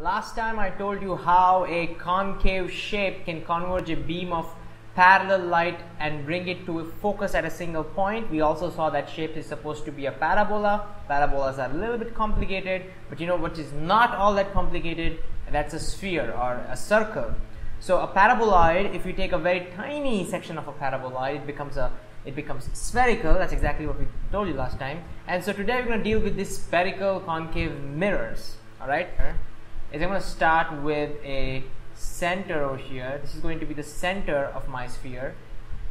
Last time I told you how a concave shape can converge a beam of parallel light and bring it to a focus at a single point. We also saw that shape is supposed to be a parabola. Parabolas are a little bit complicated, but you know what is not all that complicated? That's a sphere or a circle. So a paraboloid, if you take a very tiny section of a paraboloid, it becomes a it becomes spherical. That's exactly what we told you last time. And so today we're going to deal with these spherical concave mirrors. All right is I'm going to start with a center over here. This is going to be the center of my sphere.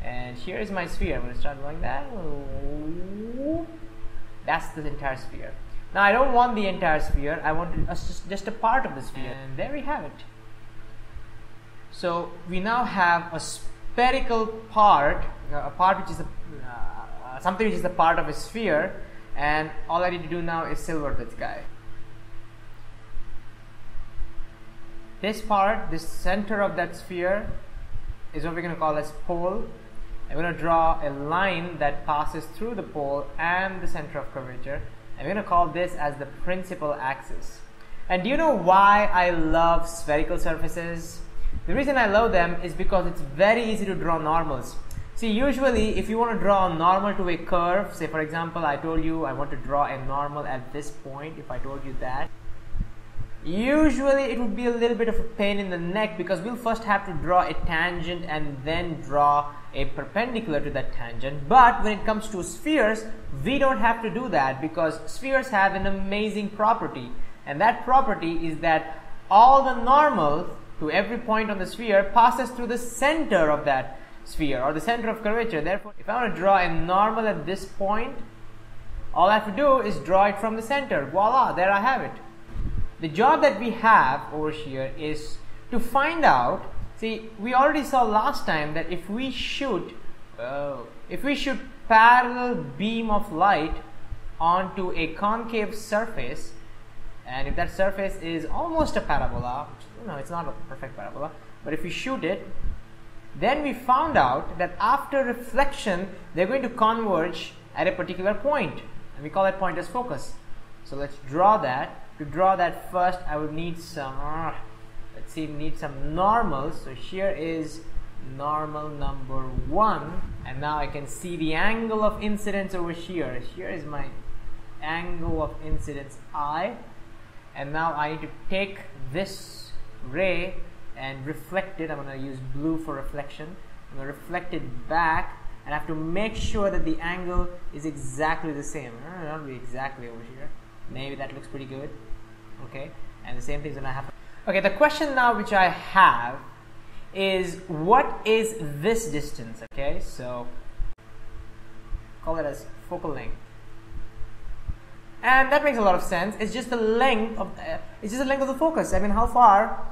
And here is my sphere. I'm going to start going that. That's the entire sphere. Now I don't want the entire sphere. I want just, just a part of the sphere. And there we have it. So we now have a spherical part, a part which is a, uh, something which is a part of a sphere. And all I need to do now is silver this guy. This part, this center of that sphere is what we're going to call as pole. I'm going to draw a line that passes through the pole and the center of curvature. I'm going to call this as the principal axis. And do you know why I love spherical surfaces? The reason I love them is because it's very easy to draw normals. See, usually if you want to draw a normal to a curve, say for example, I told you I want to draw a normal at this point, if I told you that, Usually it would be a little bit of a pain in the neck because we'll first have to draw a tangent and then draw a perpendicular to that tangent. But when it comes to spheres, we don't have to do that because spheres have an amazing property. And that property is that all the normal to every point on the sphere passes through the center of that sphere or the center of curvature. Therefore, if I want to draw a normal at this point, all I have to do is draw it from the center. Voila, there I have it the job that we have over here is to find out see we already saw last time that if we shoot uh, if we shoot parallel beam of light onto a concave surface and if that surface is almost a parabola no it's not a perfect parabola but if we shoot it then we found out that after reflection they're going to converge at a particular point and we call that point as focus. So let's draw that to draw that first I would need some uh, let's see need some normals. So here is normal number one. And now I can see the angle of incidence over here. Here is my angle of incidence I. And now I need to take this ray and reflect it. I'm going to use blue for reflection. I'm to reflect it back. And I have to make sure that the angle is exactly the same. Uh, not be exactly over here. Maybe that looks pretty good okay? And the same thing is going to happen. Okay the question now which I have is what is this distance? Okay so call it as focal length. And that makes a lot of sense. It's just the length of uh, it's just the length of the focus. I mean how far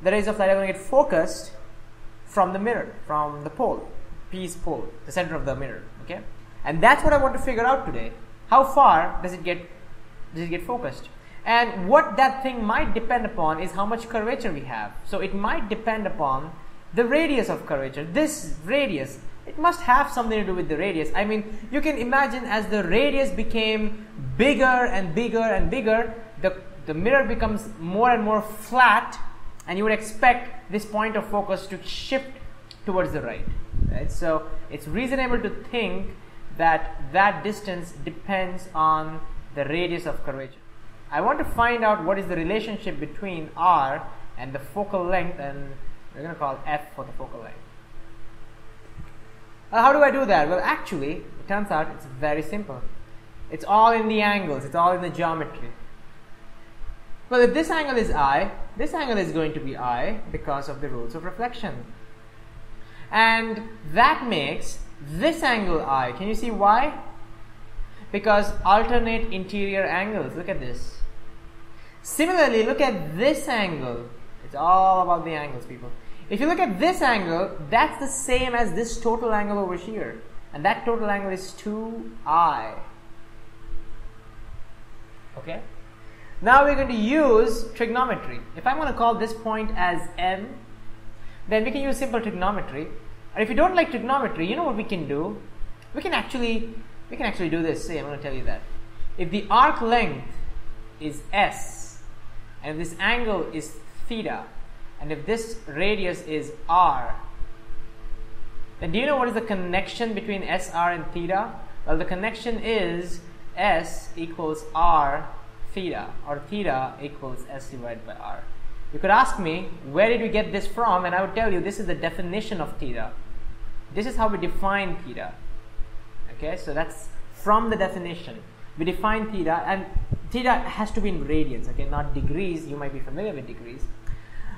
the rays of light are going to get focused from the mirror from the pole piece pole the center of the mirror okay? And that's what I want to figure out today. How far does it get does it get focused and what that thing might depend upon is how much curvature we have. So it might depend upon the radius of curvature. This radius, it must have something to do with the radius. I mean, you can imagine as the radius became bigger and bigger and bigger, the, the mirror becomes more and more flat and you would expect this point of focus to shift towards the right. Right? So it's reasonable to think that that distance depends on the radius of curvature. I want to find out what is the relationship between r and the focal length and we're going to call f for the focal length. Well, how do I do that? Well, actually, it turns out it's very simple. It's all in the angles, it's all in the geometry. Well, if this angle is i, this angle is going to be i because of the rules of reflection. And that makes this angle i. Can you see why? Because alternate interior angles. Look at this. Similarly, look at this angle. It's all about the angles, people. If you look at this angle, that's the same as this total angle over here. And that total angle is 2i. Okay? Now we're going to use trigonometry. If I'm going to call this point as M, then we can use simple trigonometry. And if you don't like trigonometry, you know what we can do? We can actually we can actually do this. See, I'm going to tell you that. If the arc length is S, and this angle is theta, and if this radius is r, then do you know what is the connection between SR and theta? Well, the connection is S equals R theta, or theta equals S divided by R. You could ask me, where did we get this from? And I would tell you, this is the definition of theta. This is how we define theta. Okay, so that's from the definition. We define theta, and theta has to be in radians, okay, not degrees. You might be familiar with degrees.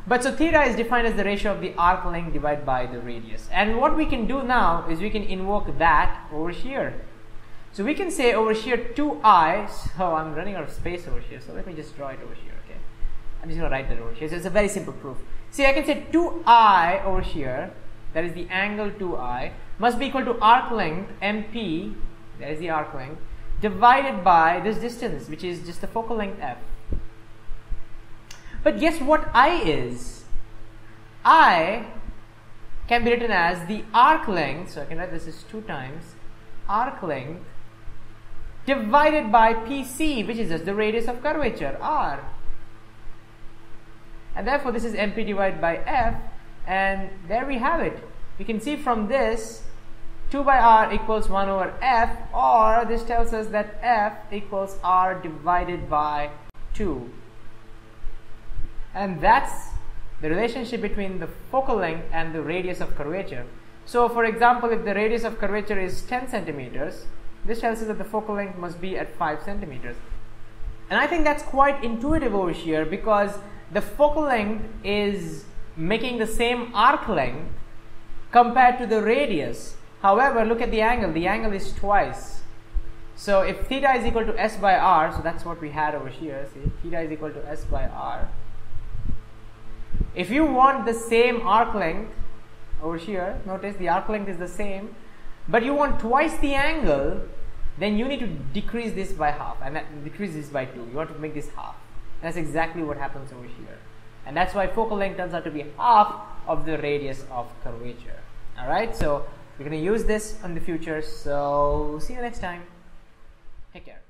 But so theta is defined as the ratio of the arc length divided by the radius. And what we can do now is we can invoke that over here. So we can say over here 2i, so I'm running out of space over here, so let me just draw it over here, okay. I'm just going to write that over here. So it's a very simple proof. See, I can say 2i over here, that is the angle 2i, must be equal to arc length mp, that is the arc length, divided by this distance, which is just the focal length f. But guess what I is? I can be written as the arc length, so I can write this as 2 times arc length divided by PC, which is just the radius of curvature, r. And therefore, this is MP divided by F, and there we have it. We can see from this 2 by r equals 1 over f, or this tells us that f equals r divided by 2 and that's the relationship between the focal length and the radius of curvature. So for example, if the radius of curvature is 10 centimeters, this tells us that the focal length must be at 5 centimeters. And I think that's quite intuitive over here because the focal length is making the same arc length compared to the radius. However, look at the angle. The angle is twice. So if theta is equal to s by r, so that's what we had over here. See, theta is equal to s by r. If you want the same arc length over here, notice the arc length is the same, but you want twice the angle, then you need to decrease this by half and decrease this by 2. You want to make this half. That's exactly what happens over here. And that's why focal length turns out to be half of the radius of curvature. Alright, so we're going to use this in the future. So see you next time. Take care.